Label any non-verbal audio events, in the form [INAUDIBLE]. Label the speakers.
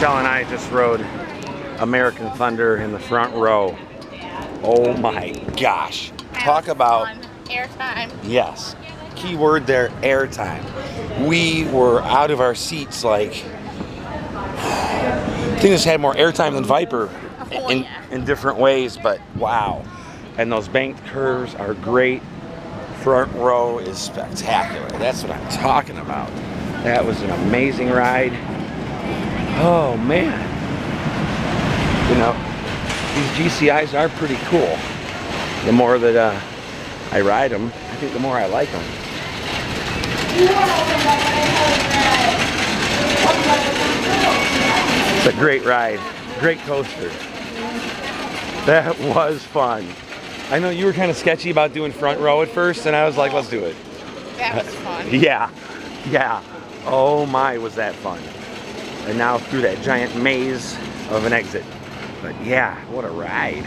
Speaker 1: Michelle and I just rode American Thunder in the front row. Oh my gosh. Talk about
Speaker 2: airtime.
Speaker 1: Yes. Key word there, airtime. We were out of our seats like [SIGHS] I think this had more airtime than Viper in, in different ways, but wow. And those banked curves are great. Front row is spectacular. That's what I'm talking about. That was an amazing ride. Oh man. You know, these GCIs are pretty cool. The more that uh, I ride them, I think the more I like them. It's a great ride, great coaster. That was fun. I know you were kind of sketchy about doing front row at first, and I was like, let's do it.
Speaker 2: That was fun. [LAUGHS]
Speaker 1: Yeah, yeah. Oh my, was that fun. And now through that giant maze of an exit. But yeah, what a ride.